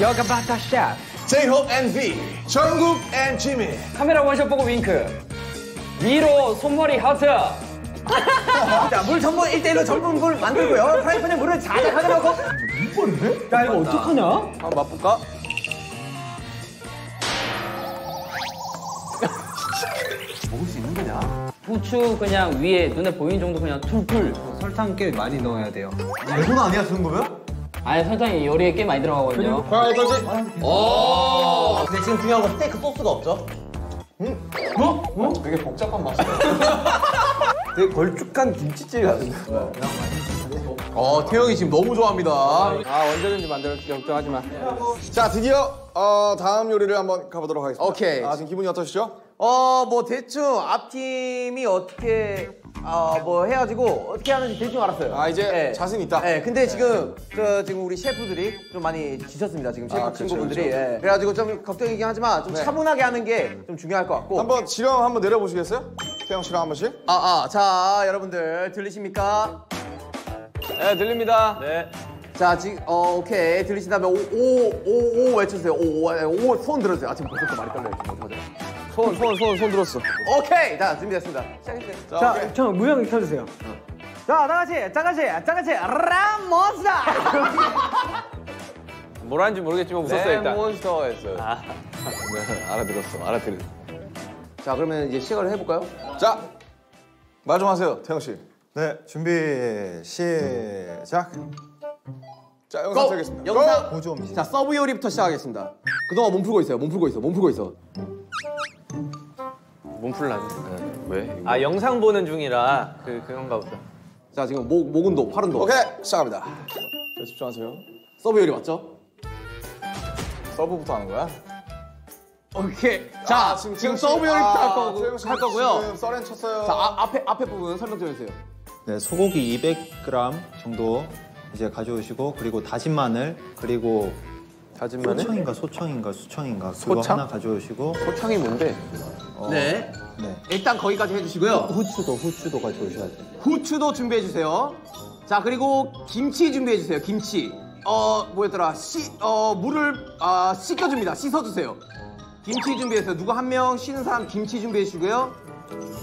여가 바타 샵 J-Hope and V, 정국 and Jimin. 카메라 원샷 보고 윙크 위로 손머리 하트 자, 물 전분 1대1로 전분 물 만들고요. 프라이팬에 물을 자작하게 넣고. 야, 이거 어떡하냐? 한번 맛볼까? 부추 그냥 위에 눈에 보이는 정도 그냥 툴툴 설탕 꽤 많이 넣어야 돼요. 대본 아니야, 그 정도면? 아니 설탕이 요리에 꽤 많이 들어가거든요 자, 이거지. 오! 근데 지금 중요한 건 스테이크 소스가 없죠? 되게 복잡한 맛이야. 되게 걸쭉한 김치찌개 같은데. 어, 태영이 지금 너무 좋아합니다. 아 언제든지 만들어줄게 걱정하지 마 자 드디어 어, 다음 요리를 한번 가보도록 하겠습니다. 오케이. 아 지금 기분이 어떠시죠? 어, 뭐 대충 앞팀이 어떻게 아, 뭐 해가지고 어떻게 하는지 대충 알았어요. 아, 이제 자신 있다? 네, 근데 지금 그 지금 우리 셰프들이 좀 많이 지쳤습니다. 지금 셰프 아, 그쵸, 친구분들이. 그쵸. 예. 그래가지고 좀 걱정이긴 하지만 좀 네. 차분하게 하는 게 좀 중요할 것 같고. 한번 지령 한번 내려보시겠어요? 태영 씨랑 한 번씩. 아, 아, 자, 여러분들 들리십니까? 네 들립니다 네 자, 지금 어, 오케이 들리신다면 오, 오, 오, 오 외쳐주세요. 오, 오, 오, 손 들어주세요. 아, 지금 벌써부터 말이 떨려요. 지금 어떡하죠? 손, 손, 손, 손 들었어. 오케이, 자 준비됐습니다. 시작해주세요. 자, 저 무형 켜주세요. 자, 다 같이, 다 같이, 다 같이, 라모사! 뭐라는지 모르겠지만 웃었어 일단 몬스터 했어요. 아. 네, 알아들었어. 알아들었어. 자, 그러면 이제 시작을 해볼까요? 자, 말 좀 하세요, 태영 씨. 네, 준비 시작. 자, 영상 고! 드리겠습니다. 영상. 보조입니다. 자, 서브 요리부터 시작하겠습니다. 그동안 몸 풀고 있어요. 몸 풀고 있어. 몸 풀고 있어. 몸풀라네 왜? 아 영상 보는 중이라 그 그건가 보다 자, 지금 목, 목 운동, 팔 운동. 오케이, 시작합니다. 자, 집중하세요. 서브 요리 맞죠? 서브부터 하는 거야? 오케이. 자, 아, 지금, 씨, 서브 할, 아, 거, 태영 씨할 거고요. 지금 썰렌 쳤어요. 자, 아, 앞에, 앞에 부분 설명 좀 해주세요. 네, 소고기 200g 정도 이제 가져오시고 그리고 다진 마늘 그리고 다진 마늘? 소청인가 소청인가 수청인가 그거 소청? 하나 가져오시고 소창이 뭔데? 어, 네. 네. 일단 거기까지 해주시고요. 후추도 후추도 가져오셔야 돼요. 후추도 준비해 주세요. 자, 그리고 김치 준비해 주세요. 김치. 어, 뭐였더라. 씨, 어, 물을, 아, 씻겨줍니다. 씻어주세요. 김치 준비해주세요. 누구 한 명 쉬는 사람 김치 준비해 주시고요.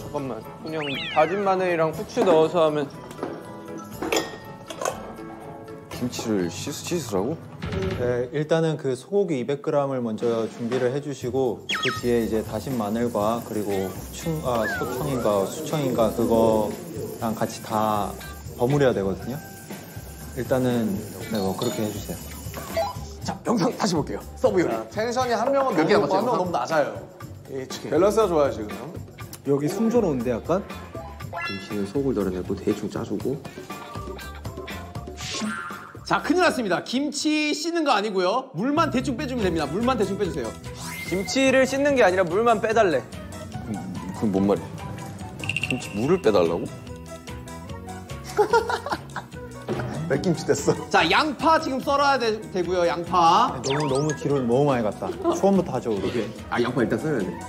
잠깐만 그냥 다진 마늘이랑 후추 넣어서 하면 김치를 씻, 씻으라고? 네, 일단은 그 소고기 200g을 먼저 준비를 해주시고 그 뒤에 이제 다진 마늘과 그리고 후추가 소청인가 수청인가 그거랑 같이 다 버무려야 되거든요. 일단은 네, 뭐 그렇게 해주세요. 자, 영상 다시 볼게요. 서브 요리. 텐션이 한 명은 몇개 너무 남았죠, 한명 영상? 너무 낮아요. 이 밸런스가 좋아요 지금. 여기 순조로운데 약간? 김치는 속을 덜어내고 대충 짜주고. 자, 큰일 났습니다. 김치 씻는 거 아니고요. 물만 대충 빼주면 됩니다. 물만 대충 빼주세요. 김치를 씻는 게 아니라 물만 빼달래 그건 뭔 말이야? 김치 물을 빼달라고? 맥김치 됐어. 자, 양파 지금 썰어야 되, 되고요. 양파. 너무 너무 뒤로 너무 많이 갔다. 초반부터 하죠 우리. 아, 양파 일단 썰어야 돼.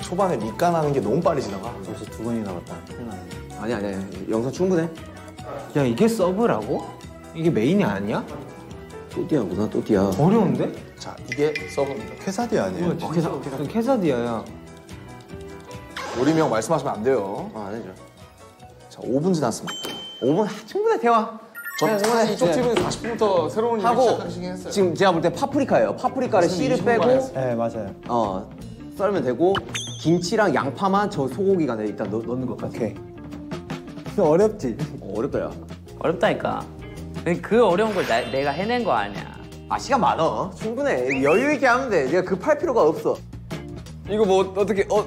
초반에 밑간 하는 게 너무 빨리 지나가. 벌써 두 번이나 갔다. 아니, 아니, 아니. 영상 충분해. 야, 이게 서브라고? 이게 메인이 아니야? 또띠아구나, 또띠아. 어려운데? 자, 이게 서브입니다. 퀘사디아 아니에요? 어, 퀘사, 퀘사디아야. 요리명 말씀하시면 안 돼요. 아, 안 해줘. 자, 5분 지났습니다. 5분 충분해, 대화. 저 사실 이쪽 팀은 40분부터 새로운 하고 시작하시긴 했어요. 지금 제가 볼 때 파프리카예요. 파프리카를 씨를 20분 빼고. 네 맞아요. 어 썰면 되고 김치랑 양파만 저 소고기 간에 일단 넣, 넣는 것까지. 오케이. 어렵지? 어, 어렵다 야. 어렵다니까 그 어려운 걸 나- 내가 해낸 거 아니야 아 시간 많아. 충분해. 여유 있게 하면 돼. 내가 급할 필요가 없어. 이거 뭐 어떻게 어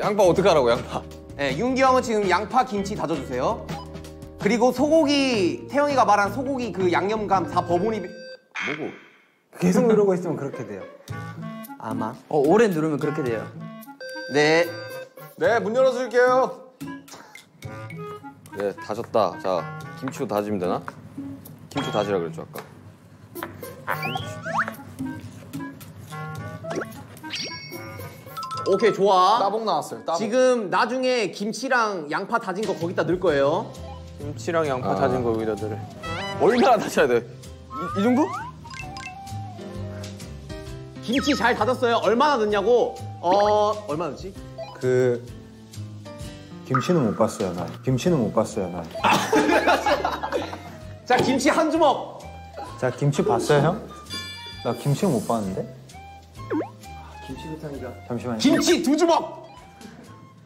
양파 어떻게 하라고 양파? 네, 윤기 형은 지금 양파 김치 다져주세요. 그리고 소고기 태영이가 말한 소고기 그 양념감 다 버무리. 뭐고? 계속 누르고 있으면 그렇게 돼요. 아마. 어, 오래 누르면 그렇게 돼요 네. 네, 문 열어드릴게요. 네 다졌다. 자 김치도 다지면 되나? 김치 다지라 그랬죠 아까. 오케이 좋아. 따봉 나왔어요. 따봉. 지금 나중에 김치랑 양파 다진 거 거기다 넣을 거예요. 김치랑 양파 다진 거 여기다 넣으래 얼마나 다져야 돼? 이, 이 정도? 김치 잘 다졌어요. 얼마나 넣냐고? 어, 얼마 넣지? 그 김치는 못 봤어요, 나. 김치는 못 봤어요, 나. 자, 김치 한 주먹. 자, 김치 봤어요, 형? 나 김치는 못 봤는데. 김치부탕이다. 잠시만요. 김치 두 주먹.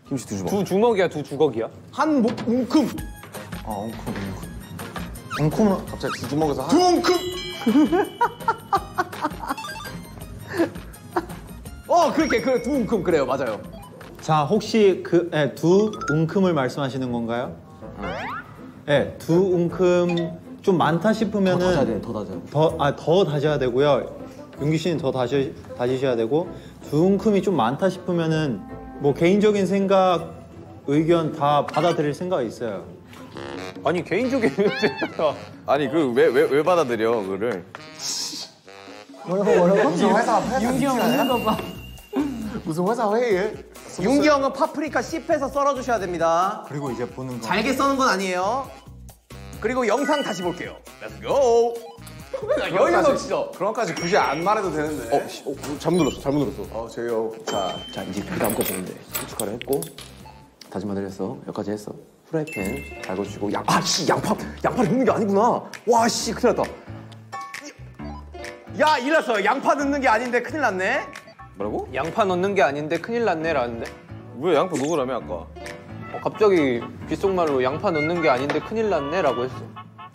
김치 두 주먹. 두 주먹이야 두 주걱이야? 한 목, 웅큼. 아, 웅큼, 웅큼. 웅큼은 갑자기 두 주먹에서 두한 웅큼. 어, 그렇게 그두 웅큼 그래요. 맞아요. 자, 혹시 그, 예, 두 웅큼을 말씀하시는 건가요? 예, 두 웅큼 좀 많다 싶으면은 더 다져야 돼, 더 다져. 더, 아, 더 다져야 되고요. 윤기 씨는 더 다시, 다지셔야 되고 두 웅큼이 좀 많다 싶으면은 뭐 개인적인 생각, 의견 다 받아들일 생각이 있어요. 아니 개인적인 아니 그 왜 왜 왜 받아들여 그거를? 회사 회사 윤기 형 웃는 거 봐. 무슨 회사 회의에 윤기 형은 파프리카 씹해서 썰어 주셔야 됩니다. 그리고 이제 보는 거. 잘게 써는 건 아니에요. 그리고 영상 다시 볼게요. Let's go. 자, 여유 넘치죠. 그런까지 굳이 안 말해도 되는데 어, 씨, 어 잘못 눌렀어 잘못 눌렀어 어 제요 자 자 이제 그 다음 거 보는데 고춧가루 했고 다진 마늘 했어 여기까지 했어 프라이팬 달궈주고 양 아 씨 양파 양파를 넣는 게 아니구나 와 씨 큰일 났다 야, 이랬어요. 양파 넣는 게 아닌데 큰일 났네. 뭐라고? 양파 넣는 게 아닌데 큰일 났네 라는데. 왜 양파 넣으라며 아까? 어, 갑자기 귓속말로 양파 넣는 게 아닌데 큰일 났네 라고 했어.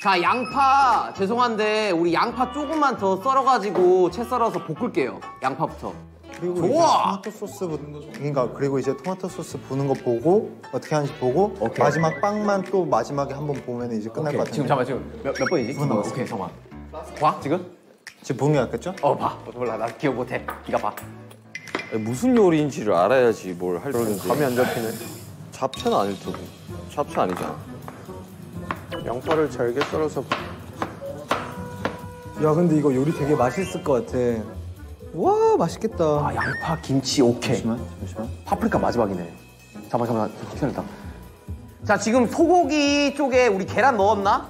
자, 양파 죄송한데 우리 양파 조금만 더 썰어가지고 채 썰어서 볶을게요. 양파부터. 그리고 좋아! 토마토 소스 부, 그러니까 그리고 이제 토마토 소스 부는 거 보고 어떻게 하는지 보고 마지막 빵만 또 마지막에 한 번 보면 이제 끝날 것 같은데. 지금 잠깐 지금 몇, 몇 번이지? 분 남았어. 오케이, 잠깐. 봐, 지금? 지금 보는 게 낫겠죠? 어, 봐. 몰라, 나 기억 못해. 네가 봐. 무슨 요리인지를 알아야지 뭘할수 있는지. 감이 안 잡히네. 잡채는 아닐 테고. 잡채 아니잖아. 양파를 잘게 썰어서 야 근데 이거 요리 되게 맛있을 것 같아. 와 맛있겠다. 아 양파 김치 오케이 잠시만, 잠시만. 파프리카 마지막이네 잠깐만 잠깐만 났다 자, 지금 소고기 쪽에 우리 계란 넣었나?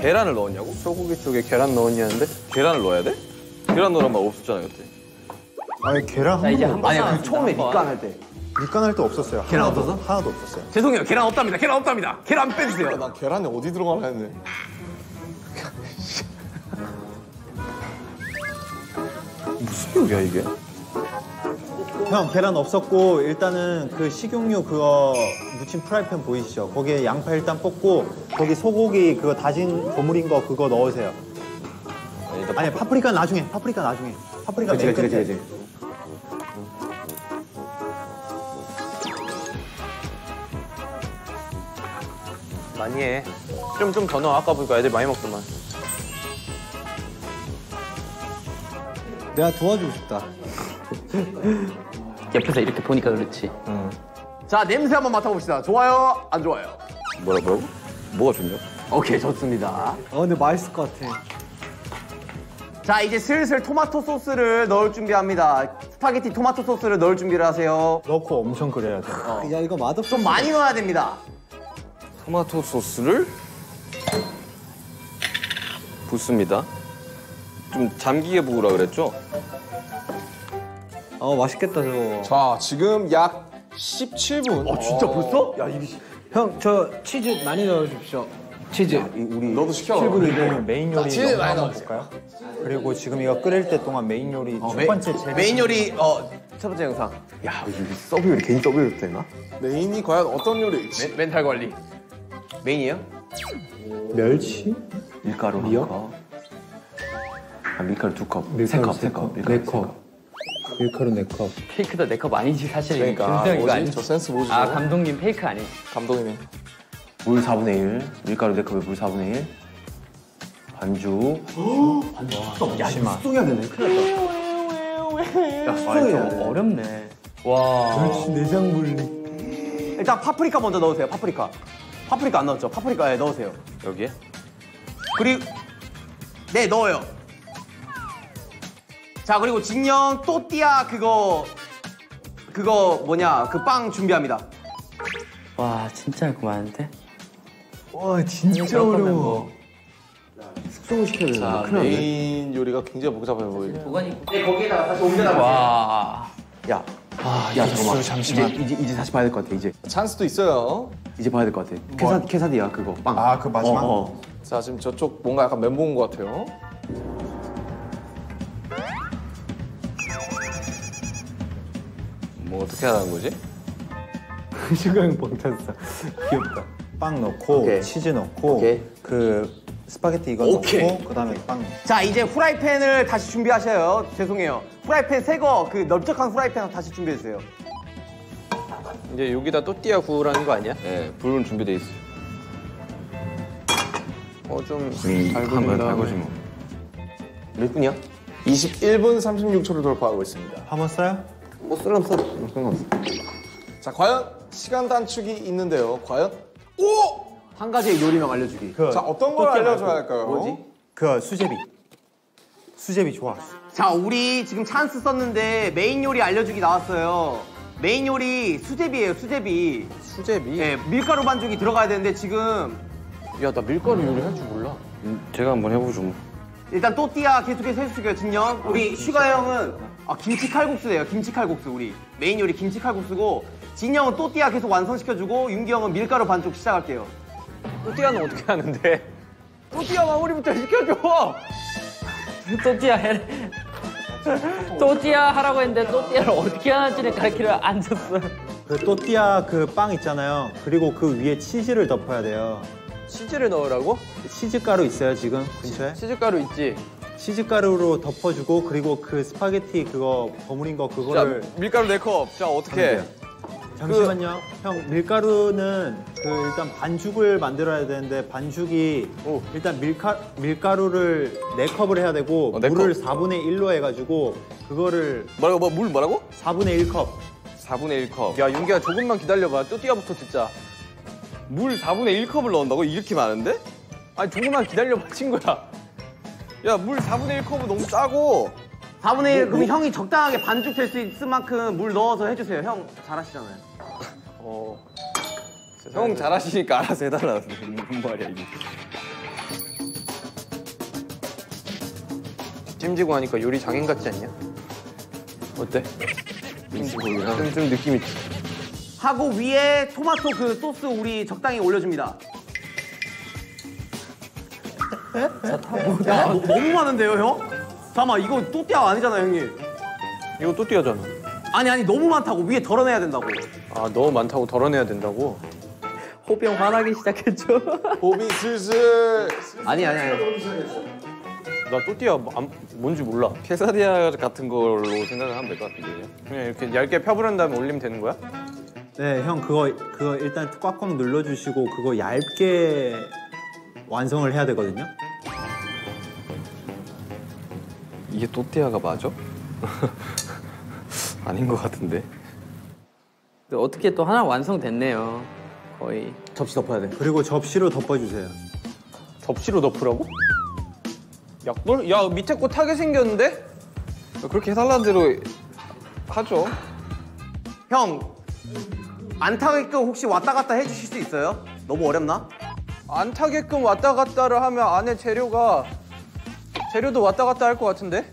계란을 넣었냐고? 소고기 쪽에 계란 넣었냐는데 계란을 넣어야 돼? 계란 넣으란 말 없었잖아 그때. 아니 계란 한 이제 번. 아니, 그 처음에 밑간 할 때. 밑간 할 때 없었어요. 계란 하나도, 없었어? 하나도 없었어요. 죄송해요. 계란 없답니다. 계란 없답니다. 계란 빼주세요. 나 계란이 어디 들어가나 했네 무슨 요리야 이게? 형 계란 없었고 일단은 그 식용유 그거 무친 프라이팬 보이시죠? 거기에 양파 일단 볶고 거기 소고기 그거 다진 버무린 거 그거 넣으세요. 아니, 일단 아니 파프리카 나중에 파프리카 나중에 파프리카 그치 맨 그치. 그치 그치 많이 해. 좀 좀 더 넣어. 아까 보니까 애들 많이 먹더만. 내가 도와주고 싶다. 옆에서 이렇게 보니까 그렇지 자, 냄새 한번 맡아봅시다. 좋아요? 안 좋아요? 뭐라 뭐라고? 뭐가 좋냐? 오케이, 좋습니다. 아 근데 맛있을 것 같아. 자, 이제 슬슬 토마토 소스를 넣을 준비합니다. 스파게티 토마토 소스를 넣을 준비를 하세요. 넣고 엄청 끓여야 돼. 야 이거 맛없어. 좀 많이 넣어야 됩니다. 토마토 소스를 붓습니다. 좀 잠기게 부으라 그랬죠? 어 맛있겠다 저거. 자 지금 약 17분 어, 진짜 벌써? 야, 이게. 형 저 치즈 많이 넣어주십시오. 치즈. 너도 시켜 그러면 메인 요리 치즈 많이 한번 넣어주세요. 볼까요? 그리고 지금 이거 끓일 때 동안 메인 요리 첫 메- 번째 제일 메인 요리, 어, 첫 번째 영상. 야 여기 서브 요리 개인 서브 요리 되나? 메인이 과연 어떤 요리일지 멘, 멘탈 관리. 메인이에요? 멸치? 밀가루 한컵 아, 밀가루 두컵세컵 세 컵 밀가루 세 컵. 밀가루 4컵. 페이크도 내 컵 아니지 사실. 그러니까 이거 뭐지? 아니지. 저 센스 뭐지? 아 저거? 감독님 페이크 아니. 감동이네 물 4분의 1 밀가루 4컵에 물 4분의 1 반죽 잠시만. 어렵네. 와. 일단 파프리카 먼저 넣으세요, 파프리카. 파프리카 안 넣었죠? 파프리카 넣으세요. 여기에? 그리고, 네, 넣어요. 자, 그리고 직령 또띠아 그거, 그거 뭐냐, 그 빵 준비합니다. 와 진짜 그만한데? 와 진짜 어려워. 숙성을 시켜야 되는데 자, 큰일 났네. 메인 요리가 굉장히 복잡해 보이네. 네, 거기에다가 다시 옮겨놔봐. 와. 야, 야 잠깐만. 잠시만. 이제, 이제 이제 다시 봐야 될 것 같아. 이제 찬스도 있어요. 이제 봐야 될 것 같아. 케사 케사디야 그거 빵. 아, 그 마지막? 어, 어. 자, 지금 저쪽 뭔가 약간 멘붕 온것 같아요. 뭐 어떻게 하라는 거지? 시간 뻥쳤어. 귀엽다. 빵 넣고 오케이. 치즈 넣고 오케이. 그 스파게티 이거 오케이. 넣고 그다음에 빵. 자, 이제 후라이팬을 다시 준비하셔요. 죄송해요. 후라이팬 새 거, 그 넓적한 후라이팬 다시 준비해 주세요. 이제 여기다 또띠아 구우라는 거 아니야? 예, 불은 준비돼 있어. 어좀 한번 달궈지 뭐. 몇 분이야? 21분 36초를 돌파하고 있습니다. 한번 써요? 뭐 쓸람 써. 상관없어. 자, 과연 시간 단축이 있는데요. 과연? 오! 한 가지의 요리명 알려주기. 그 자, 어떤 걸 알려줘야 할까요? 뭐지? 그 수제비. 수제비 좋아. 자, 우리 지금 찬스 썼는데 메인 요리 알려주기 나왔어요. 메인 요리 수제비예요, 수제비. 수제비. 예, 밀가루 반죽이 들어가야 되는데 지금 야 나 밀가루 요리 할 줄 몰라. 음, 제가 한번 해보죠 뭐. 일단 또띠아 계속해서 해주시고요, 진 형. 우리 슈가 형은 아, 김치 칼국수예요, 김치 칼국수 우리. 메인 요리 김치 칼국수고 진 형은 또띠아 계속 완성시켜주고 윤기 형은 밀가루 반죽 시작할게요. 또띠아는 어떻게 하는데? 또띠아 마무리부터 시켜줘. 또띠아 해. 또띠아 하라고 했는데 또띠아를 어떻게 하는지를 가르치려 안 줬어. 그 또띠아 그 빵 있잖아요. 그리고 그 위에 치즈를 덮어야 돼요. 치즈를 넣으라고? 치즈 가루 있어요 지금 근처에? 치즈 가루 있지. 치즈 가루로 덮어주고 그리고 그 스파게티 그거 버무린 거 자, 그거를 밀가루 4컵. 자, 어떻게? 잠시만요. 형 밀가루는 그 일단 반죽을 만들어야 되는데 반죽이 일단 밀가 밀가루를 네 컵을 해야 되고 어, 네 물을 컵. 4분의 1로 해가지고 그거를 뭐라고, 뭐, 물 뭐라고? 4분의 1컵. 4분의 1컵. 야 윤기야 조금만 기다려봐. 또띠아부터 듣자. 물 4분의 1컵을 넣는다고? 이렇게 많은데? 아니 조금만 기다려봐 친구야. 야, 물 4분의 1컵은 너무 짜고. 4분의 1, 그럼 형이 적당하게 반죽 될 수 있을 만큼 물 넣어서 해주세요. 형 잘하시잖아요. 어. 형 잘하시니까 알아서 해달라. 무슨 말이야, 이게. 찜지고 하니까 요리 장인 같지 않냐? 어때? 좀, 좀 느낌 있지. 하고 위에 토마토 그 소스 우리 적당히 올려줍니다. 야, 너- 너무 많은데요, 형? 잠깐만, 이거 또띠아 아니잖아, 형님. 이거 또띠아잖아. 아니, 아니, 너무 많다고. 위에 덜어내야 된다고. 아 너무 많다고 덜어내야 된다고? 호병 화나기 시작했죠. 봄이 슬슬 아니, 아니, 아니. 나 또띠아 뭐 안- 뭔지 몰라. 케사디아 같은 걸로 생각을 하면 될 것 같은데. 그냥 이렇게 얇게 펴부른 다음에 올리면 되는 거야? 네, 형 그거 그거 일단 꽉꽉 눌러주시고 그거 얇게 완성을 해야 되거든요. 이게 또띠아가 맞아? 아닌 것 같은데. 어떻게 또 하나 완성됐네요. 거의. 접시 덮어야 돼. 그리고 접시로 덮어주세요. 접시로 덮으라고? 약불? 야 밑에 거 타게 생겼는데? 그렇게 해달라는 대로 하죠. 형, 안 타게끔 혹시 왔다 갔다 해주실 수 있어요? 너무 어렵나? 안 타게끔 왔다 갔다를 하면 안에 재료가 재료도 왔다 갔다 할 것 같은데?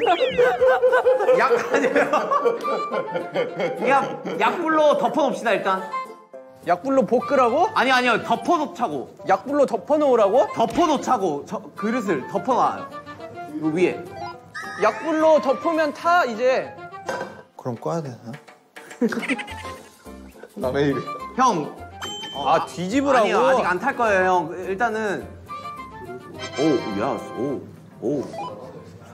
약, 아니에요. 그냥 약불로 덮어놓읍시다, 일단. 약불로 볶으라고? 아니, 아니요. 덮어놓자고. 약불로 덮어놓으라고? 덮어놓자고. 저, 그릇을 덮어놔요. 요 위에. 약불로 덮으면 타 이제 그럼 꺼야 되나? 남의 입에. 형. 어, 아 뒤집으라고? 아니요, 아직 안 탈 거예요, 형. 일단은. 오, 야, 오,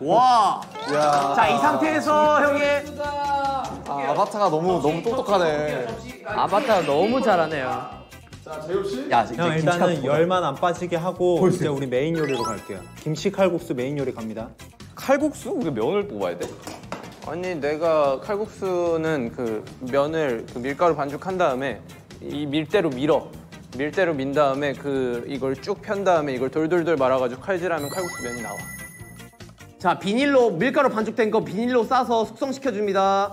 아. 야. 자, 이 상태에서 형의 아, 아바타가 너무 너무 똑똑하네. 아바타 너무 잘하네요. 야, 이제 형 일단은 열만 안 빠지게 하고 이제 우리 메인 요리로 갈게요. 김치 칼국수 메인 요리 갑니다. 칼국수? 우리 면을 뽑아야 돼? 아니 내가 칼국수는 그 면을 그 밀가루 반죽한 다음에 이 밀대로 밀어 밀대로 민 다음에 그 이걸 쭉 편 다음에 이걸 돌돌돌 말아가지고 칼질하면 칼국수 면이 나와 자, 비닐로 밀가루 반죽된 거 비닐로 싸서 숙성시켜 줍니다.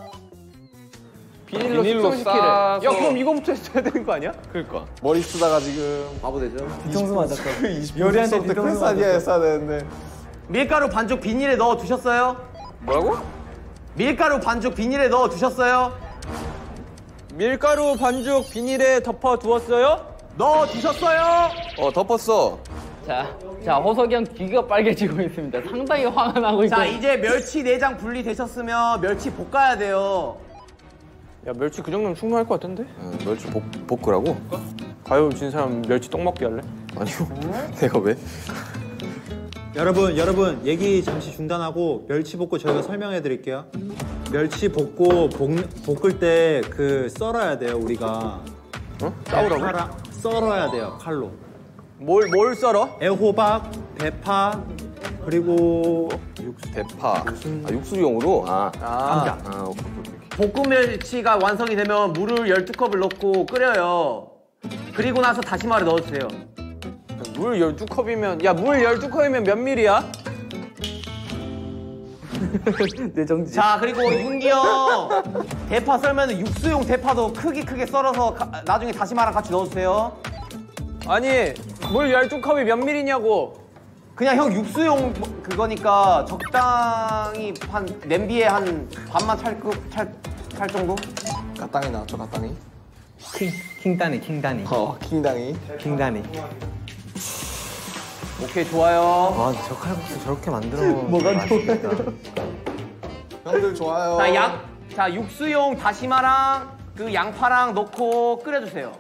비닐로, 비닐로 숙성시키래. 싸서- 야 그럼 이거부터 했어야 되는 거 아니야? 그러니까. 머리 쓰다가 지금 바보 되죠? 뒤통수 맞았어. 20분 요리한테 때 뒤통수 아니야 했어야 되는데. 밀가루 반죽 비닐에 넣어 두셨어요? 뭐라고? 밀가루 반죽 비닐에 넣어 두셨어요? 밀가루 반죽 비닐에 덮어 두었어요? 넣어 두셨어요? 어 덮었어. 자, 자 호석이 형 귀가 빨개지고 있습니다. 상당히 화가 나고 있고. 자 이제 멸치 내장 분리 되셨으면 멸치 볶아야 돼요. 야 멸치 그 정도면 충분할 것 같은데? 어, 멸치 볶, 볶으라고? 가요 진 사람 멸치 떡 먹게 할래? 아니요. 내가 왜? 여러분, 여러분 얘기 잠시 중단하고 멸치 볶고 저희가 설명해 드릴게요. 멸치 볶고 볶, 볶을 때 그 썰어야 돼요, 우리가. 어? 싸우라고? 썰어야 돼요, 칼로. 뭘, 뭘 썰어? 애호박, 대파, 그리고 육수. 대파. 아 육수용으로? 아. 아, 아 오케이 오케이. 오케이. 볶음 멸치가 완성이 되면 물을 12컵을 넣고 끓여요. 그리고 나서 다시마를 넣어주세요. 물 12컵이면 야 물 12컵이면 몇 밀이야? 뇌정지. 자 그리고 윤기 형 대파 썰면 육수용 대파도 크게 크게 썰어서 가- 나중에 다시마랑 같이 넣어주세요. 아니 물 12컵이 몇 밀이냐고 그냥 형 육수용 뭐- 그거니까 적당히 한 냄비에 한 반만 찰급 찰, 찰 정도? 가땅이 나왔죠, 가땅이. 킹, 킹다니, 킹다니. 어, 킹당이. 킹다니. 오케이 좋아요. 아, 저 칼국수 저렇게 만들어. 뭐가 좋아요? 형들 좋아요. 자, 양, 자 육수용 다시마랑 그 양파랑 넣고 끓여주세요.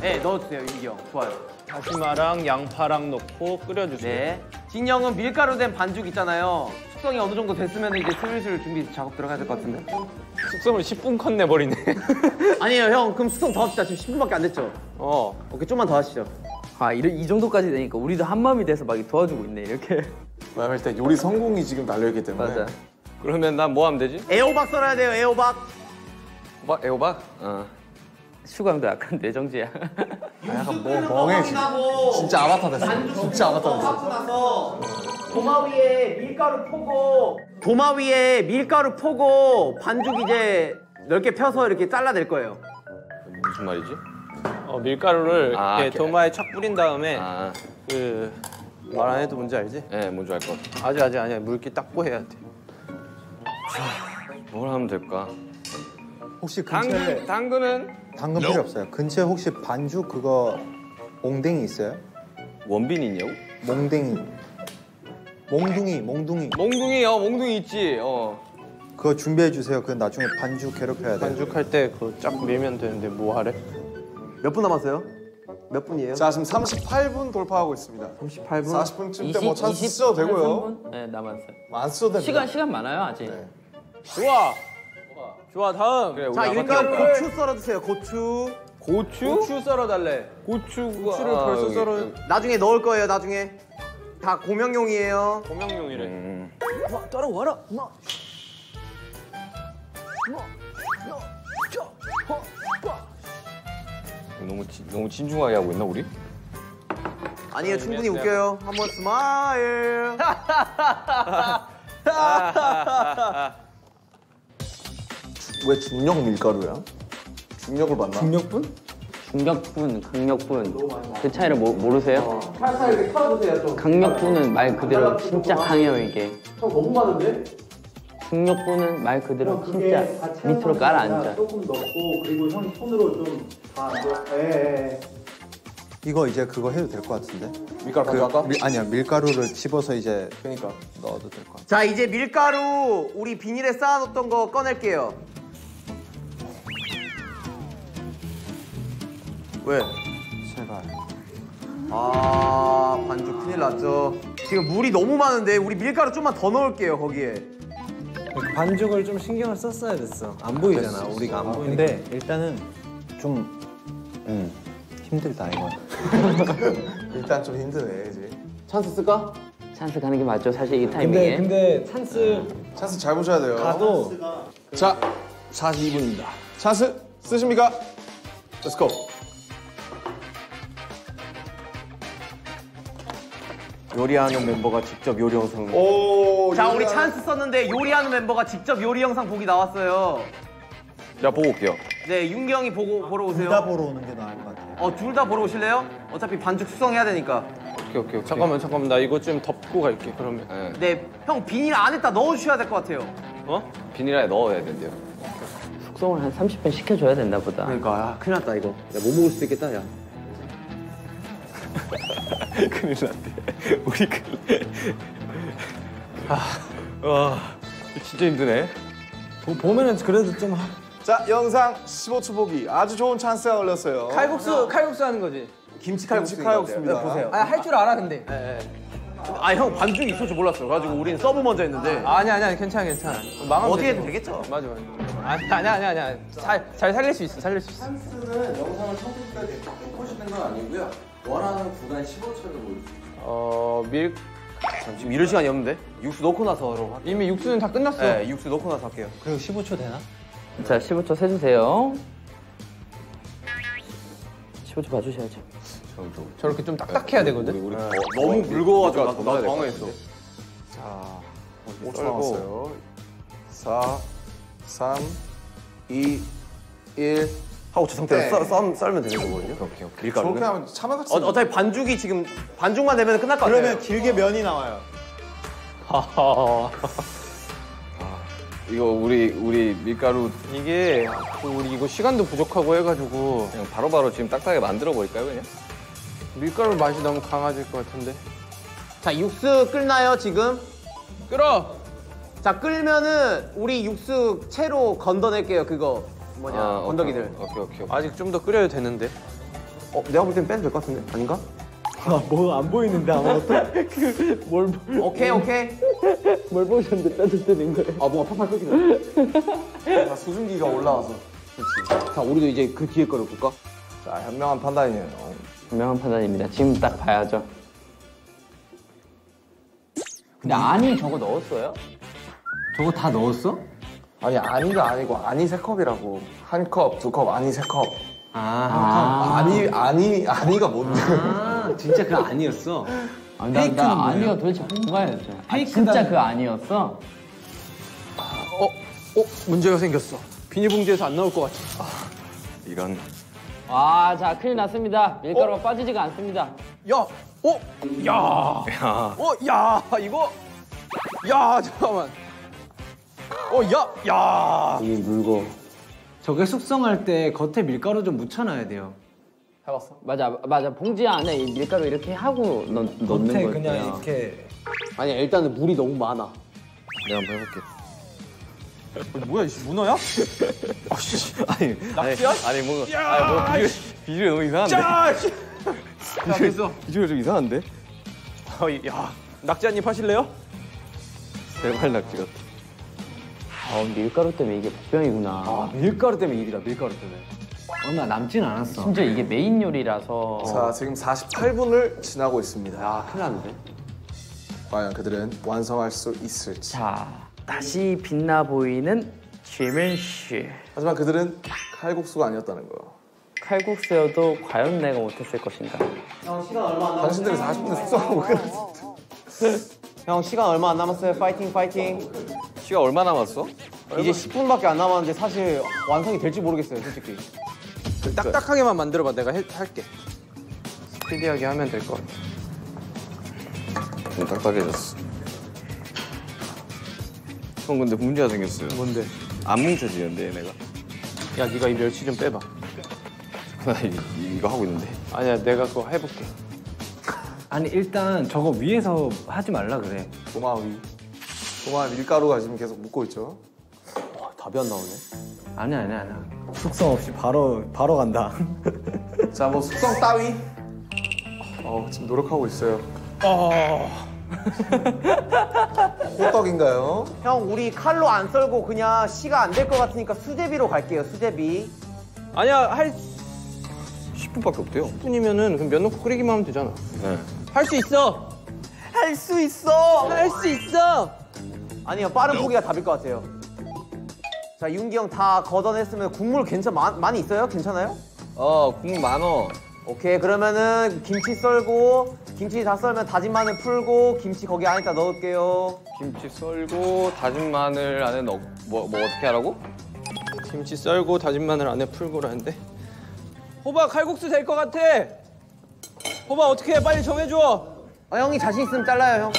네 넣어주세요 윤기 형. 좋아요. 다시마랑 양파랑 넣고 끓여주세요 네. 진영은 밀가루 된 반죽 있잖아요. 숙성이 어느 정도 됐으면 이제 슬슬 준비 작업 들어가야 될 것 같은데. 숙성을 10분 컷 내버리네 아니에요 형. 그럼 숙성 더 합시다. 지금 10분밖에 안 됐죠. 어 오케이 좀만 더 하시죠. 아, 이, 이 정도까지 되니까 우리도 한 마음이 돼서 막 도와주고 있네 이렇게. 왜냐면 일단 요리 성공이 지금 달려있기 때문에. 맞아. 그러면 난 뭐 하면 되지? 애호박 썰어야 돼요. 애호박. 호박 애호박? 어. 슈강도 약간 뇌정지야. 약간 뭐 멍해 지금. 진짜 아바타 됐어. 진짜 아바타 됐어. 나서 도마 위에 밀가루 포고 도마 위에 밀가루 포고 반죽 이제 넓게 펴서 이렇게 잘라낼 거예요. 무슨 말이지? 어 밀가루를 아, 이렇게. 도마에 착 뿌린 다음에 아, 그말 안 해도 뭔지 알지? 예, 뭔지 알 것 같아. 아직 아직 아니야 물기 닦고 해야 돼뭘 하면 될까? 혹시 근처에 당근, 당근은 당근 필요 없어요. 근처에 혹시 반죽 그거 몽댕이 있어요? 원빈이 있냐고? 몽댕이. 몽둥이, 몽둥이. 몽둥이, 어, 몽둥이 있지. 어. 그거 준비해 주세요. 그 나중에 반죽 괴롭혀야 돼. 반죽할 때 그거 쫙 밀면 되는데 뭐 하래? 몇 분 남았어요? 몇 분이에요? 자, 지금 38분 돌파하고 있습니다. 38분. 40분쯤 때 뭐 찬스 쓰셔도 되고요. 네, 남았어요. 안 쓰셔도 됩니다. 시간 시간 많아요 아직. 좋아 좋아 다음 그래, 자 해볼까? 고추 썰어주세요. 고추. 고추? 고추 썰어 달래 고추가 고추를 벌써 여기, 썰어 여기. 나중에 넣을 거예요. 나중에. 다 고명용이에요. 고명용이래 음. 따라와라. 마. 너무 진- 너무 진중하게 하고 있나 우리? 아니에요. 충분히 웃겨요. 한번 스마일. 왜 중력 밀가루야? 중력을 봤나? 중력분? 중력분, 강력분 그 차이를 모, 모르세요? 살살 이렇게 털어주세요 좀. 강력분은 말 그대로 진짜 강해요 이게. 형 너무 많은데? 중력분은 말 그대로 진짜 밑으로 깔아 앉아. 조금 넣고 그리고 형 손으로 좀 다. 예, 이거 이제 그거 해도 될 것 같은데? 밀가루 그 가져갈까? 밀- 아니야 밀가루를 집어서 이제 그러니까. 넣어도 될 것 같아. 자 이제 밀가루 우리 비닐에 쌓아놓던 거 꺼낼게요. 왜? 제발. 아 반죽 큰일 났죠. 지금 물이 너무 많은데 우리 밀가루 좀만 더 넣을게요 거기에. 반죽을 좀 신경을 썼어야 됐어. 안 보이잖아. 우리가 안 보이는데. 근데 일단은 좀 음, 힘들다 이거. 일단 좀 힘드네, 이제. 찬스 쓸까? 찬스 가는 게 맞죠 사실 이 타이밍에. 근데 근데 찬스 찬스 잘 보셔야 돼요. 가도 자, 42분입니다. 찬스 쓰십니까? Let's go. 요리하는 멤버가 직접 요리 영상을 오, 자 요리하는- 우리 찬스 썼는데 요리하는 멤버가 직접 요리 영상 보기 나왔어요. 자 보고 올게요. 네, 윤기 형이 보고 보러 오세요. 둘 다 보러 오는 게 나을 것 같아요. 어, 둘 다 보러 오실래요? 어차피 반죽 숙성해야 되니까. 오케이 오케이. 잠깐만 잠깐만 나 이거 좀 덮고 갈게 그러면. 예. 네, 형 비닐 안에다 넣어주셔야 될 것 같아요. 어? 비닐 안에 넣어야 된대요. 숙성을 한 30분 시켜줘야 된다 보다. 그러니까 야 큰일 났다 이거. 야 못 먹을 수도 있겠다 야. 큰일 났대. 우리 큰일. 아, 와, 진짜 힘드네. 보면은 그래도 좀 자 영상 15초 보기 아주 좋은 찬스가 걸렸어요. 칼국수 칼국수 하는 거지. 김치 김치 칼국수입니다. 보세요. 아 할 줄 알아 근데. 아, 형 반죽이 있을 줄 몰랐어요. 그래가지고 우리는 서브 먼저 했는데. 아니 아니 아니 괜찮아 괜찮아. 망하면 어떻게. 해도 되겠죠? 맞아 맞아. 아니 아니 아니 아니. 잘, 잘 살릴 수 있어 살릴 수 있어. 어 밀 지금 이럴 시간이 없는데? 육수 넣고 나서 바로. 이미 육수는 다 끝났어. 네, 육수 넣고 나서 할게요. 그리고 15초 되나? 자, 15초 세주세요. 15초 봐주셔야죠. 저렇게 좀 딱딱해야 되거든. 우리 어, 너무 묽어가지고 나, 더나 당황했어. 같은데. 5초 남았어요. 4, 3, 2, 1. 하고 저 상태로 네. 썰, 썰, 썰면 되는 거거든요. 오케이 오케이. 밀가루는. 저렇게 하면 참외같이. 어, 어차피 반죽이 지금 반죽만 되면 끝날 것 같아요. 그러면 길게 면이 나와요. 이거 우리 우리 밀가루 이게 그 우리 이거 시간도 부족하고 해가지고 그냥 바로바로 지금 딱딱하게 만들어 버릴까요 그냥? 밀가루 맛이 너무 강해질 것 같은데. 자, 육수 끓나요, 지금? 끓어. 자, 끓면은 우리 육수 채로 건더낼게요, 그거. 뭐냐, 아, 건더기들. 오케이 오케이. 오케이. 아직 좀 더 끓여야 되는데. 어, 내가 볼 땐 빼도 될 것 같은데? 아닌가? 뭐안 보이는데 아무것도. 오케이, 오케이. 뭘 보셨는데 빼도 되는 거예요? 아, 뭔가 팍팍 끓기네. 아, 수증기가 올라와서. 자, 우리도 이제 그 뒤에 거를 볼까? 자 현명한 판단이네요. 분명한 판단입니다. 지금 딱 봐야죠. 근데 아니 저거 넣었어요? 저거 다 넣었어? 아니 아니가 아니고 아니 세 컵이라고 한 컵, 두 컵, 아니 세 컵. 아, 아 니 아니 아니가 뭔데? 아 진짜 그거 아니었어. 아, 나, 페이크는 나 뭐예요? 아니가 도대체 뭔가였죠? 아, 페이크다. 진짜 그 아니었어? 어? 어? 문제가 생겼어. 비닐봉지에서 안 나올 것 같아. 이런. 아, 자, 큰일 났습니다. 밀가루가 빠지지가 않습니다. 야! 어? 야! 야. 어? 야! 이거? 야! 잠깐만. 어? 야! 야! 이게 물고. 저게 숙성할 때 겉에 밀가루 좀 묻혀놔야 돼요. 해봤어? 맞아, 맞아. 봉지 안에 이 밀가루 이렇게 하고 넣, 넣는 겉에 거예요. 그냥 이렇게 아니, 일단은 물이 너무 많아. 내가 한번 해볼게. 뭐야, 이 문어야? 아니 낙지야? 아니, 아니 뭐 아니 뭐 비주얼 비주얼 너무 이상한데. 야! 씨. 야, 됐어. 비주얼 좀 이상한데? 어, 이- 야. 낙지 한 입 하실래요? 제발 낙지 같아. 아, 밀가루 때문에 이게 복병이구나. 아, 밀가루 때문에 일이다, 밀가루 때문에. 얼마 남진 않았어. 심지어 이게 메인 요리라서. 자 지금 48분을 지나고 있습니다. 아, 큰일 났는데. 과연 그들은 완성할 수 있을지. 자, 다시 빛나 보이는 씨. 하지만 그들은 칼국수가 아니었다는 거. 칼국수여도 과연 내가 못했을 것인가? 당신들이 40분에 숙성하고 끝났어. 형, 시간 얼마 안 남았어요. 파이팅, 파이팅. 시간 얼마 남았어? 이제 10분밖에 안 남았는데 사실 완성이 될지 모르겠어요, 솔직히. 딱딱하게만 만들어봐. 내가 해, 할게. 스피디하게 하면 될 것 같아. 좀 딱딱해졌어. 형 근데 문제가 생겼어요. 뭔데? 안 뭉쳐지는데 얘네가. 야, 네가 이 멸치 좀 빼봐. 나 이- 이거 하고 있는데. 아니야, 내가 그거 해볼게. 아니 일단 저거 위에서 하지 말라 그래. 도마위. 도마 밀가루가 지금 계속 묻고 있죠. 답이 안 나오네. 아니야 아니야 아니야. 숙성 없이 바로 바로 간다. 자 뭐 숙성 따위. 어 지금 노력하고 있어요. 호떡인가요? 형, 우리 칼로 안 썰고 그냥 시가 안 될 것 같으니까 수제비로 갈게요, 수제비. 아니야, 할 10분밖에 없대요. 분이면은 그럼 면 넣고 끓이기만 하면 되잖아. 네. 할 수 있어! 할 수 있어! 할 수 있어! 아니요, 빠른 포기가 답일 것 같아요. 자, 윤기 형 다 걷어냈으면 국물 괜찮, 마, 많이 있어요? 괜찮아요? 어 국물 많어. 오케이, 그러면은 김치 썰고, 김치 다 썰면 다진 마늘 풀고, 김치 거기 안에다 넣을게요. 김치 썰고 다진 마늘 안에 넣. 뭐, 뭐 어떻게 하라고? 김치 썰고 다진 마늘 안에 풀고라는데 호박 칼국수 될 것 같아 호박 어떻게 해 빨리 정해줘 아 형이 자신 있으면 잘라요 형.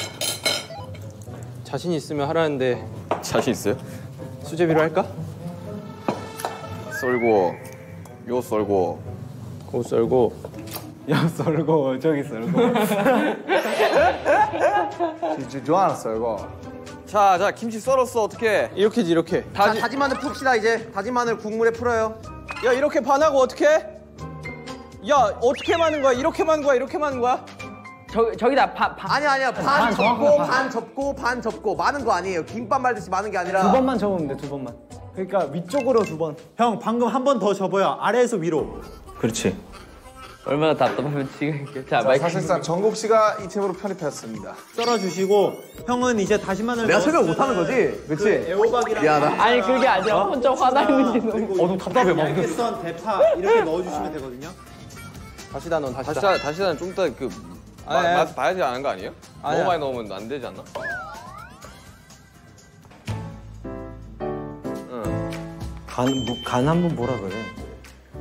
자신 있으면 하라는데 자신 있어요? 수제비로 할까? 썰고 요 썰고 고 썰고 야 썰고 저기 썰고. 진짜 좋아했어 이거. 자, 자, 김치 썰었어. 어떻게? 이렇게지 이렇게 자 다진 마늘 풉시다 이제. 다진 마늘 국물에 풀어요. 야 이렇게 반하고 어떻게 해? 야 어떻게 마는 거야 이렇게 마는 거야 이렇게 마는 거야? 저 저기다 파, 파. 아니 아니야 반, 반 접고 반. 반 접고 반 접고 많은 거 아니에요. 김밥 말듯이 많은 게 아니라. 두 번만 접으면 돼두 번만. 그러니까 위쪽으로 두 번. 형 방금 한 번 더 접어요. 아래에서 위로. 그렇지. 얼마나 답답하면 지금 이렇게. 자, 자, 마이크. 사실상 정국 씨가 이 팀으로 편입했습니다. 썰어주시고 형은 이제 다시 마늘. 내가 설명 못하는 거지? 그 그치? 애호박이랑. 야, 나- 아니 그게 아니라 혼자 화나는 게 너무. 어, 너무 답답해. 얇게 썬 대파 이렇게 넣어주시면 되거든요. 다시다 넌 다시다 다시 다 다시 다좀 이따 그 아니, 아니. 맛 봐야지 않은 거 아니에요? 아니야. 너무 많이 넣으면 안 되지 않나? 간한번 보라 그래.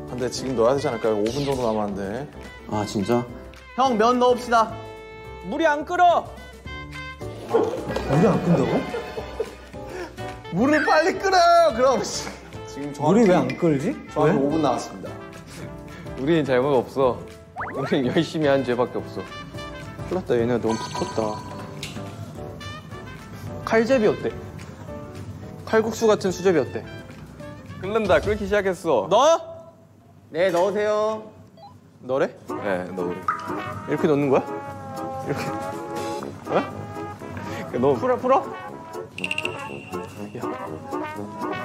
근데 지금 넣어야 되지 않을까요? 5분 정도 남았는데. 아 진짜? 형 면 넣읍시다. 물이 안 끓어 물을 빨리 끓여요. 그럼 지금 정확히 물이 왜 안 끓지? 정확히 5분 남았습니다. 우리는 잘못 없어. 우리는 열심히 한 죄밖에 없어. 큰일 났다 얘네 너무 붙었다 칼제비 어때? 칼국수 같은 수제비 어때? 끓는다. 끓기 시작했어. 넣어? 네 넣으세요. 너래? 네, 너 이렇게 넣는 거야? 이렇게 너 풀어 풀어?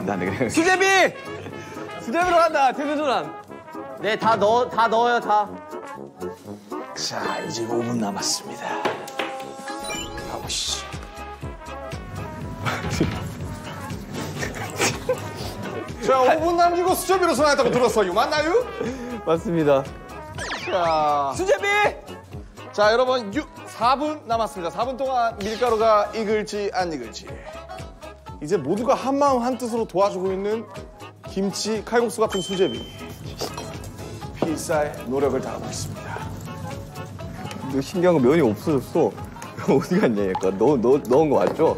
나는 그냥 수제비! 수제비로 간다 태수조란 네다 넣어 다 넣어요 다. 자, 이제 5분 남았습니다. 가보시죠. 자, 5분 남기고 수제비로 전화했다고 들었어요. 맞나요? 맞습니다 자, 수제비! 자 여러분 6, 4분 남았습니다. 4분 동안 밀가루가 익을지 안 익을지. 이제 모두가 한마음 한뜻으로 도와주고 있는 김치 칼국수 같은 수제비. 필사의 노력을 다하고 있습니다. 너 신기한 거 면이 없어졌어. 어디 갔냐 얘가. 너, 너 넣은 거 맞죠?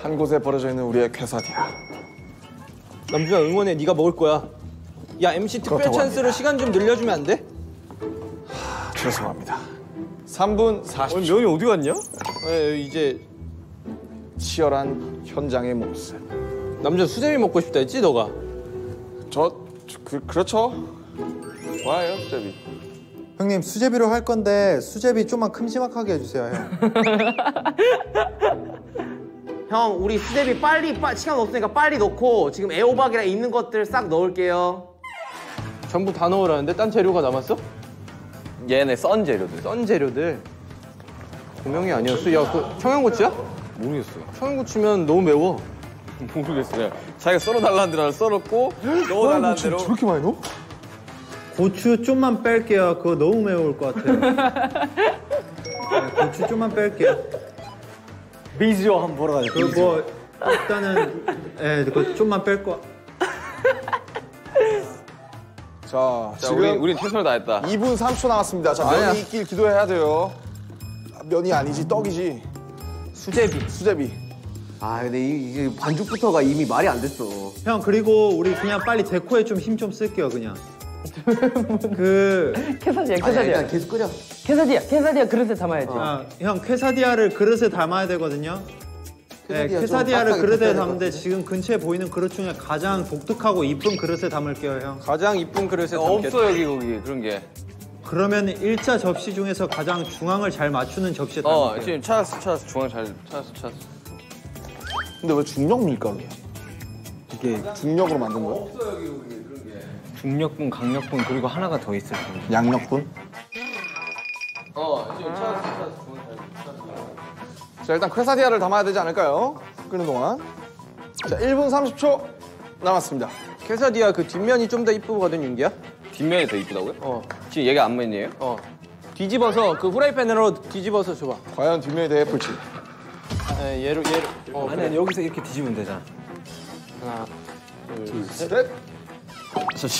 한 곳에 버려져 있는 우리의 쾌사디아. 남준아 응원해 네가 먹을 거야 야 MC 특별 찬스로 시간 좀 늘려주면 안 돼? 죄송합니다. 3분 40초. 면이 어디 갔냐? 에, 이제 치열한 현장의 모습. 남준 수제비 먹고 싶다 했지 너가? 저, 저 그, 그렇죠. 좋아요, 수제비. 형님 수제비로 할 건데 수제비 좀만 큼지막하게 해주세요 형. 형 우리 수제비 빨리 빠, 시간 없으니까 빨리 넣고 지금 애호박이랑 있는 것들 싹 넣을게요. 전부 다 넣으라는데 딴 재료가 남았어? 얘네 썬 재료들. 썬 재료들 고명이 아니었어? 야 그 청양고추야? 모르겠어요. 청양고추면 너무 매워 모르겠어요. 자기가 썰어달라는 대로 썰었고 넣어달라는 대로. 저렇게 많이 넣어? 고추 좀만 뺄게요. 그거 너무 매울 것 같아요. 네, 고추 좀만 뺄게요. 비주얼 한번 보러 가자. 그뭐 일단은 예, 그거 좀만 뺄 거. 자, 자, 지금 우리 우리 최선을 다했다. 2분 30초 남았습니다. 자, 면이 아니야. 익길 기도해야 돼요. 아, 면이 아니지, 떡이지. 수제비 수제비. 아 근데 이, 이게 반죽부터가 이미 말이 안 됐어. 형 그리고 우리 그냥 빨리 데코에 좀 힘좀 쓸게요 그냥. 그 퀘사디아, 아니 퀘사디아. 일단 계속 끓여. 퀘사디아, 퀘사디아 그릇에 담아야지. 아, 형 퀘사디아를 그릇에 담아야 되거든요. 네, 퀘사디아 좀 퀘사디아를 그릇에 담는데? 지금 근처에 보이는 그릇 중에 가장 독특하고 이쁜 그릇에 담을게요 형. 가장 이쁜 그릇에 담겠다 없어 여기 거기 그런 게. 그러면 1차 접시 중에서 가장 중앙을 잘 맞추는 접시에 어 담을게요. 지금 찾았어 찾았어 중앙 잘 찾았어 찾았어. 근데 왜 중력 밀가루야? 이게 중력으로 만든 거야? 중력분, 강력분 그리고 하나가 더 있을 거예요. 양력분? 어 지금 찾았어 찾았어. 자, 일단 퀘사디아를 담아야 되지 않을까요? 끓는 동안. 자, 1분 30초 남았습니다. 케사디아 그 뒷면이 좀 더 이쁘거든 윤기야? 뒷면이 더 이쁘다고요? 어. 지금 얘가 앞면이에요? 어 뒤집어서 그 후라이팬으로 뒤집어서 줘봐 과연 뒷면이 더 예쁠지. 에, 얘로 얘로 어 아니, 그래 아니, 여기서 이렇게 뒤집으면 되잖아. 하나 셋.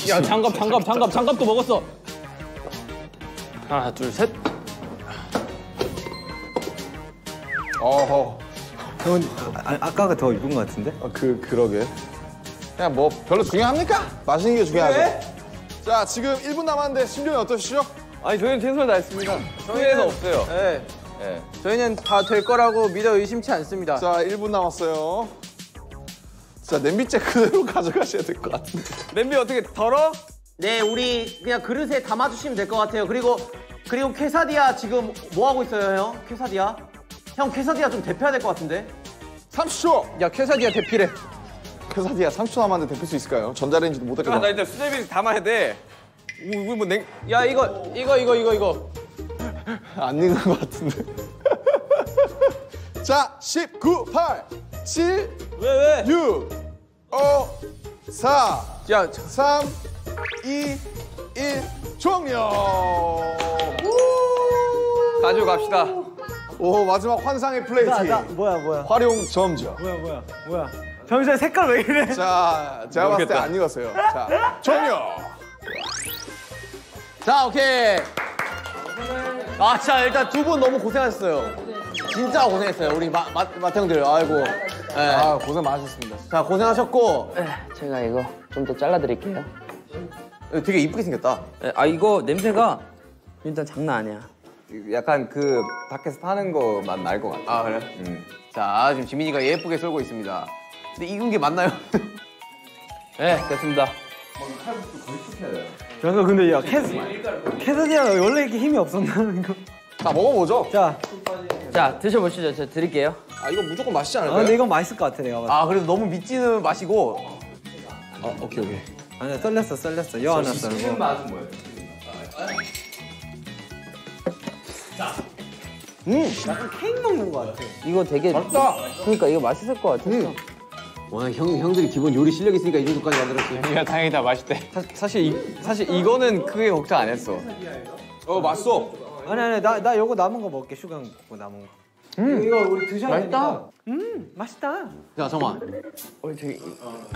야 장갑 장갑 장갑 장갑도 먹었어. 하나 둘 셋. 어허. 형은 아, 아까가 더 이쁜 것 같은데? 아, 그 그러게. 그냥 뭐 별로 중요합니까? 맛있는 게 중요하죠. 자, 지금 1분 남았는데 심정이 어떠시죠? 아니 저희는 최선을 다했습니다. 후회는 없어요. 네. 예. 저희는 다 될 거라고 믿어 의심치 않습니다. 자, 1분 남았어요. 자, 냄비째 그대로 가져가셔야 될 것 같은데. 냄비 어떻게 덜어? 네, 우리 그냥 그릇에 담아주시면 될 것 같아요. 그리고 그리고 퀘사디아 지금 뭐 하고 있어요, 형? 퀘사디아? 형 퀘사디아 좀 대표해야 될 것 같은데. 30초! 야 쾌사디아 대피래. 쾌사디아 30초 남았는데 대필 수 있을까요? 전자레인지도 못 아, 나 했거든. 일단 수제비 담아야 돼. 우리 뭐 냉. 야 이거 이거 이거 이거 이거. 안 익은 것 같은데. 자, 19, 8, 7, 왜 왜? 6, 5, 4, 야 저- 3, 2, 1, 종료! 가져갑시다. 오, 마지막 환상의 플레이팅. 나, 나 뭐야 뭐야 활용 점정. 뭐야 뭐야 뭐야. 잠시만 색깔 왜 이래? 자, 제가 봤을 때 안 익었어요. 자, 종료! 자, 오케이. 아, 자, 일단 두 분 너무 고생하셨어요. 진짜 고생했어요. 우리 마, 마, 마태형들. 아이고. 네. 아, 고생 많으셨습니다. 자, 고생하셨고. 제가 이거 좀 더 잘라드릴게요. 되게 이쁘게 생겼다. 아 이거 냄새가 일단 장난 아니야. 약간 그 밖에서 파는 거맛날것 같아. 아, 그래? 음. 자, 지금 지민이가 예쁘게 썰고 있습니다. 근데 익은 게 맞나요? 네 됐습니다. 잠깐 근데 야 캐스 캐스디아가 원래 이렇게 힘이 없었나 이거? 자, 먹어보죠. 자, 자 드셔보시죠. 제가 드릴게요. 아, 이거 무조건 맛있지 아 않을까요? 근데 이건 맛있을 것 같아 내가 봤을 아, 그래도 너무 믿지는 마시고. 아, 오케이, 오케이. 때. 아니야 썰렸어 썰렸어 여 하나 썰고. 맛은 뭐예요? 케이크 먹는 것 같아. 이거 되게 맛있다. 그러니까 이거 맛있을 것 같아. 와, 형, 형들이 기본 요리 실력 있으니까 이 정도까지 만들었지. 야 다행이다 맛있대. 사, 사실 이, 사실 이거는 크게 걱정 안 했어. 어, 맛있어. 아니 아니 나 나 요거 남은 거 먹을게 슈가 거 남은 거. 음 이거 우리 드셔야 맛있다. 되니까. 음 맛있다. 자, 정환.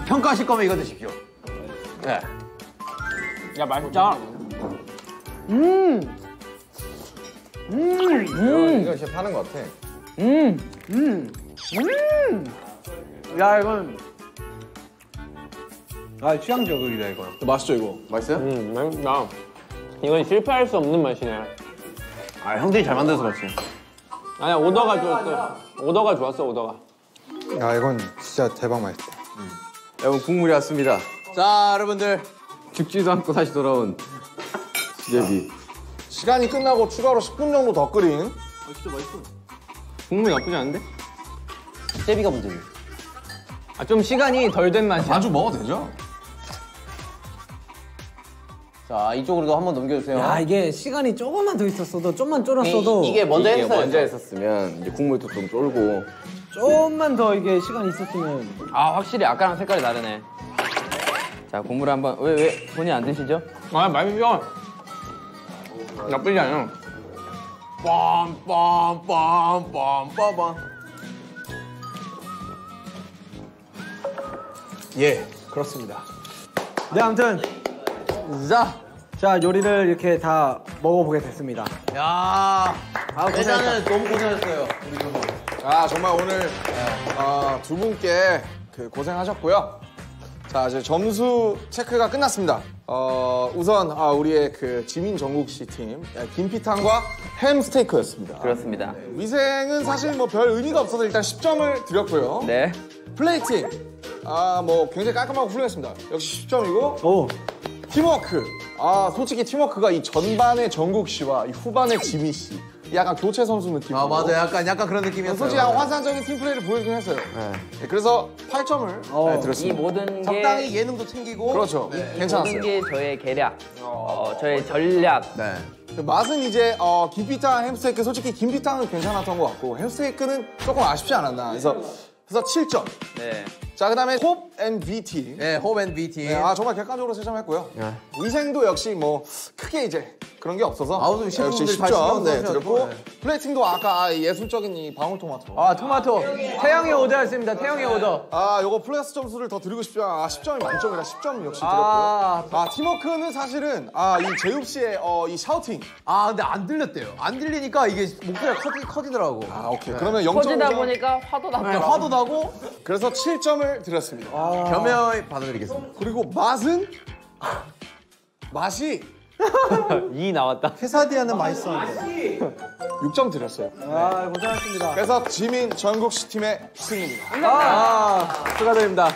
평가하실 거면 이거 드십시오. 네. 야 맛있다. 이거 진짜 파는 것 같아. 야 이건 아 취향 저격이다 이거. 맛있죠, 이거? 맛있어요? 음 맛있다. 이건 실패할 수 없는 맛이네. 아, 형들이 잘 만들어서 그렇지. 아니야 오더가 좋았어. 오더가 좋았어 오더가. 야 이건 진짜 대박 맛있다. 여러분 국물이 왔습니다. 자, 여러분들. 죽지도 않고 다시 돌아온 수제비. 시간이 끝나고 추가로 10분 정도 더 끓인 국물 나쁘지 않은데? 제비가 문제지. 아좀 시간이 덜 된 맛이야. 안주 먹어도 되죠? 자, 이쪽으로도 한번 넘겨주세요. 야 이게 시간이 조금만 더 있었어도 좀만 쫄았어도 이, 이게 먼저 이게 했어요. 먼저 했었으면 이제 국물도 좀 쫄고 조금만 더 이게 시간이 있었으면 아 확실히 아까랑 색깔이 다르네. 자 국물 한번 왜 왜 본인 안 드시죠? 아 맛있어. 나쁘지 않아. 빰빰빰빰빰빰. 예, 그렇습니다. 네 아무튼 자, 자 요리를 이렇게 다 먹어보게 됐습니다. 야, 일단은 너무 고생하셨어요. 아, 정말 오늘 아, 두 분께 그 고생하셨고요. 자, 이제 점수 체크가 끝났습니다. 어, 우선 아, 우리의 그 지민 정국 씨 팀, 아, 김피탕과 햄 스테이크였습니다. 그렇습니다. 위생은 사실 뭐 별 의미가 없어서 일단 10점을 드렸고요. 네. 플레이팅, 아, 뭐 굉장히 깔끔하고 훌륭했습니다. 역시 10점이고, 오 팀워크. 아, 솔직히 팀워크가 이 전반의 정국 씨와 이 후반의 지민 씨. 약간 교체 선수 느낌. 아, 맞아. 약간, 약간 그런 느낌이었어요. 솔직히 약간 환상적인 팀 플레이를 보여주긴 했어요. 네, 그래서 8점을 이 드렸습니다. 모든 게 적당히 예능도 챙기고. 그렇죠. 모든 괜찮았어요. 게 저의 계략, 어, 저의 전략. 네. 그 맛은 이제 어, 김피탕 햄스테이크 솔직히 김피탕은 괜찮았던 것 같고 햄스테이크는 조금 아쉽지 않았나. 그래서 그래서 7점. 네. 자 그다음에 홉앤뷔 팀. 네, 홉앤뷔 팀. 네, 아 정말 객관적으로 채점했고요. 위생도 역시 뭐 크게 이제 그런 게 없어서 아우, 좀 셰프분들 역시 다 10점 신경 네, 드렸고 네. 플레이팅도 아까 아, 예술적인 이 방울토마토. 아 토마토 태형이 오더였습니다. 태형이 오더. 아, 요거 플러스 점수를 더 드리고 싶지만 아, 10점이 만점이라 10점 역시 드렸고요. 아. 아, 팀워크는 사실은 아, 이 제이홉 씨의 어, 이 샤우팅. 아, 근데 안 들렸대요. 안 들리니까 이게 목소리가 커지, 커지더라고. 아, 오케이. 그러면 0점. 커지다 보니까 화도 네, 나더라고. 화도 나고 그래서 7점을 드렸습니다. 겸허히 받아드리겠습니다. 그리고 맛은 맛이 이 나왔다. 케사디아는 맛있었는데 6점 드렸어요. 아 고생하셨습니다. 그래서 지민 전국시 팀의 승리입니다. 아 축하드립니다.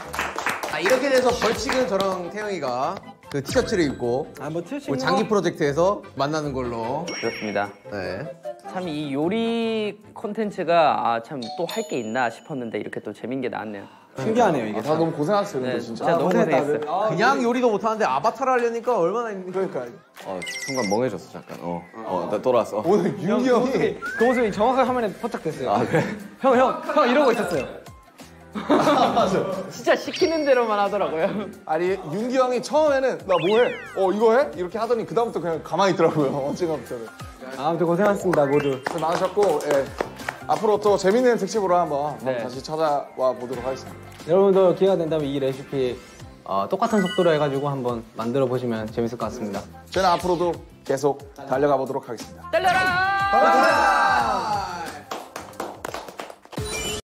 아, 이렇게 돼서 벌칙은 저랑 태영이가 그 티셔츠를 입고 아뭐 틀수 우리 있는 장기 프로젝트에서 만나는 걸로. 그렇습니다. 네. 참 이 요리 콘텐츠가 아 참 또 할 게 있나 싶었는데 이렇게 또 재밌는 게 나왔네요. 거 신기하네요 이게. 다 너무 고생하셨어요, 네, 근데 진짜, 진짜. 너무 고생했어요. 그냥 요리도 못하는데 아바타를 하려니까 얼마나 힘들까. 그러니까 어, 순간 멍해졌어 잠깐. 어, 어, 나 돌아왔어. 오늘 윤기 형이 그 모습이 정확하게 화면에 포착됐어요. 아 그래? 형 형 형 이러고 있었어요. 진짜 시키는 대로만 하더라고요. 아니 윤기 형이 처음에는 나 뭐해? 어 이거 해? 이렇게 하더니 그 다음부터 그냥 가만히 있더라고요. 언젠가부터는. 아무튼 고생하셨습니다 모두. 고생 많으셨고 예. 앞으로 또 재밌는 특집으로 한번 네. 다시 찾아와 보도록 하겠습니다. 여러분도 기회가 된다면 이 레시피 어, 똑같은 속도로 해가지고 한번 만들어 보시면 재밌을 것 같습니다. 저는 앞으로도 계속 달려가 보도록 하겠습니다. 달려라!